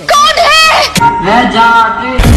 कौन है? मैं जाके